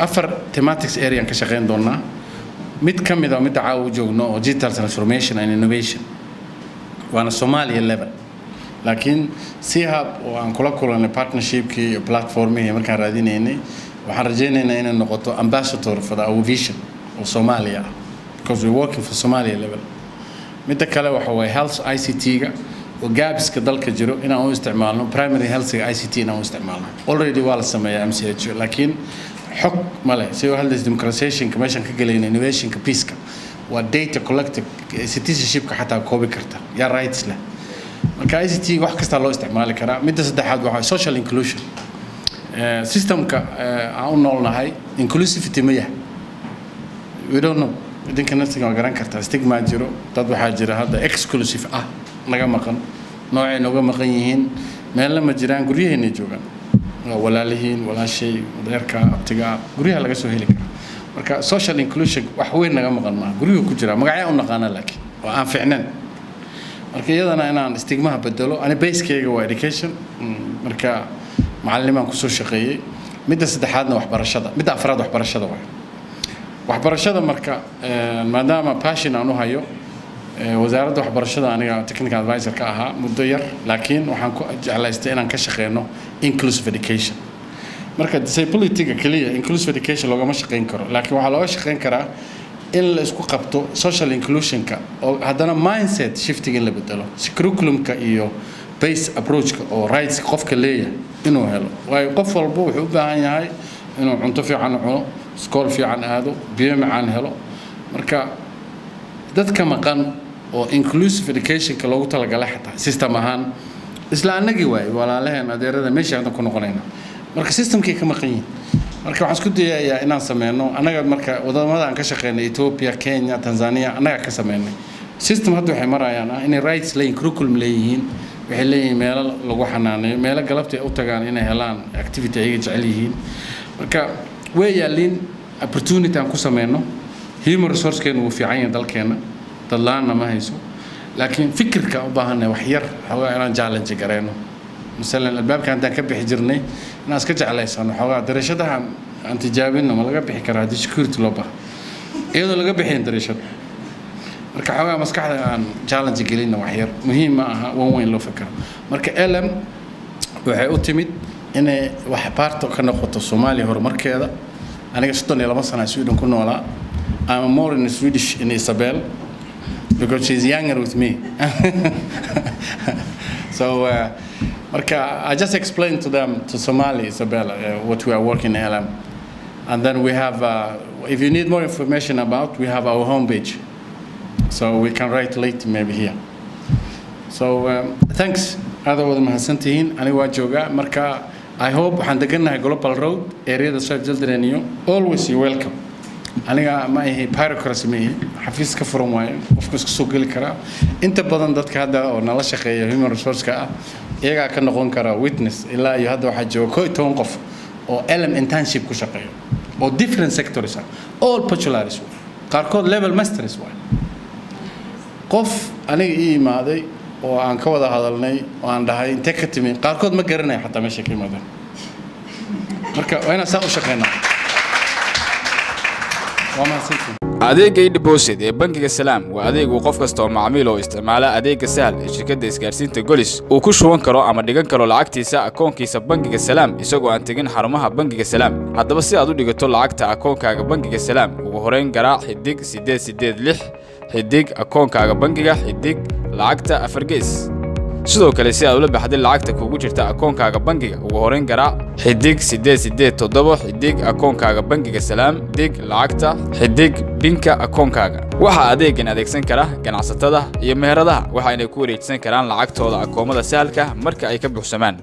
afar thematics arean ka shaqayn doonaa. Mid ka mid a midda caawa joogno oo digital transformation and innovation. Waana somalia level. Laakiin c-hub oo aan kula kulanay partnershipkii iyo platformihii markaan raadinaynay waxaan rajaynaynaa inay noqoto ambassador for the vision oo Soomaaliya ah. Because we're working for Somalia level. Midda kale waxa way health ICT-ga oo gaabska dalka jiro inaan u isticmaalno primary health-ga ICT inaan u isticmaalno. Already waa la sameeyaa MCH laakiin xog ma leh. Si health democratization meeshan ka galayna innovation-ka peace-ka. Waa data collective citizenship-ka xataa koobi karta. Yaa rights leh. Marka ICT wax kasta loo isticmaali karaa. Midda saddexaad waxa social inclusion. Systemka aan u noolnahay inclusivity ma yahay. We don't know. Idinka naftiga waa garan kartaa. Stigma jiro. Dad waxaa jira hadda exclusive ah naga maqan. Noocay nooga maqan yihiin. Meelna ma jiraan. Guryaheennay joogaan walaalihiin walaashay adeerka abtiga guryaha laga soo heli karaa marka social inclusion wax weyn naga maqan maaha. Guryuhu ku jira magacyaa u naqaana laakiin oo aan ficnayn marka iyadana inaan stigmaha bedelo ani basekeyga waa education. Marka macallimaan ku soo shaqeeyey. Midda saddexaadna waxbarashada midda afraad waxbarashada waay. Waxbarashada marka maadaama passion aan u hayo wasaaradda waxbarashada aniga technical advisor ka ahaa muddo yar laakiin waxaan ku jeclaystay inaan ka shaqeyno inclusive education. Marka disabilityga keliya inclusive education loogama shaqeyn karo laakiin waxaa looga shaqeyn karaa in la isku qabto social inclusionka oo haddana mindset shifting in la bedelo si curriculumka iyo base approachka oo rights qofka leeyahay inuu helo. Waayo qof walba wuxuu u baahan yahay inuu cunto fiican cuno iskool fiican aado biyo macaan helo. Marka dadka maqan oo inclusive educationka loogu talagalay xataa system ahaan. Isla annagii waaye walaalaheen adeerada meesha hadda ku noqonayna. Marka systemkay ka maqan yihiin. Marka waxaan isku dayayaa inaan sameyno annaga marka waddamada aan ka shaqeynay ethiopia kenya tanzania annaga ka sameynay. System hadda waxay marayaan ah inay rights leeyihiin curriculum leeyihiin. Waxay leeyihiin meelo lagu xanaaneeyo meelo galabta ay u tagaan inay helaan activity ayaga jecel yihiin. Marka way yaaliin opportunity aan ku sameyno human resourcekeenu wuu fiican yahay dalkeena dadlaanna ma hayso. Laakiin fikirka u baahanay wax yar xoogaa inaan challenge gareyno masalan albaabka haddaan ka bixi jirnay inaan iska jeclaysano xoogaa dariishadaha aan tijaabino ma laga bixi karaa haddii security loo baha iyadoo laga bixin dariishada marka xoogaa maskaxda aan challenge gelina wax yar muhiim ma aha wan weyn loo fikiro. Marka lm waxay u timid inay wax baarto ka noqoto soomaaliya horumarkeeda. Aniga soddon iyo laba sana sweden ku noolaa. I'm more in Swedish in Isabel because she's younger with me. so, uh, I just explained to them, to Somali, Isabel, uh, what we are working in LM. And then we have, uh, if you need more information about, we have our homepage. So we can write later maybe here. So um, thanks. Aada wada mahadsantihiin aniga waa joogaa marka I hope waxaan degannahay Global Road areada South Children iyo always welcome aniga ma ahi pyrocracy ma ihi xafiis ka furan waaye qofka iska soo geli karaa. Inta badan dadka hadda oo nala shaqeeya human resource-ka ah iyagaa ka noqon kara witness ilaa iyo hadda waxaa jooga koo iyo toban qof oo lm internship ku shaqeeyo. Oo different sectors ah. All bachelors qaarkood level masters waay. Qof aniga ii imaaday oo aan ka wada hadalnay oo aan dhahay intee ka timi qaarkood ma garanaya xataa meesha ka imaadeen. Marka waa inaan saa u shaqeynaa adeegga idhibosid ee bangiga salaam waa adeeg uu qof kasta oo macmiil oo isticmaala adeegga sahal ee shirkadda isgaarsiinta golis uu ku shuban karo ama dhigan karo lacagtiisa akoonkiisa bangiga salaam isagoo aan tegin xarumaha bangiga salaam. Haddaba si aad u dhigato lacagta akoonkaaga bangiga salaam ugu horeyn garaac xidig siddeed siddeed lix xidig akoonkaaga bangiga xidig lacagta afargees sidoo kale si aad ula baxday lacagta kugu jirta akoonkaaga bangiga ugu horeyn garaac xidig siddeed siddeed toddoba xidig akoonkaaga bangiga salaam xidig lacagta xidig binka akoonkaaga. Waxaa adeegan adeegsan kara ganacsatada iyo meheradaha. Waxayna ku wareejisan karaan lacagtooda akoomada sahalka marka ay ka buuxsamaan